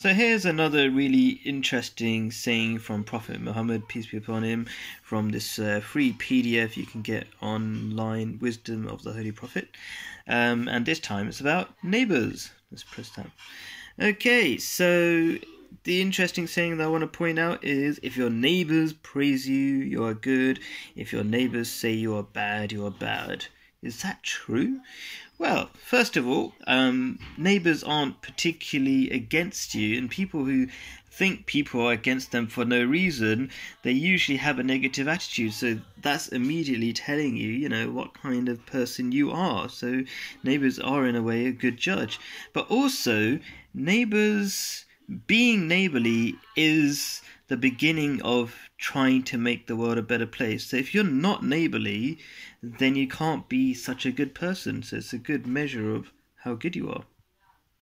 So here's another really interesting saying from Prophet Muhammad, peace be upon him, from this uh, free PDF you can get online, Wisdom of the Holy Prophet. Um, and this time it's about neighbors. Let's press that. Okay, so the interesting thing that I want to point out is if your neighbors praise you, you are good. If your neighbors say you are bad, you are bad. Is that true? Well, first of all, um, neighbors aren't particularly against you, and people who think people are against them for no reason, they usually have a negative attitude. So that's immediately telling you, you know, what kind of person you are. So neighbors are, in a way, a good judge. But also, neighbors, being neighborly is the beginning of trying to make the world a better place. So if you're not neighborly, then you can't be such a good person. So it's a good measure of how good you are.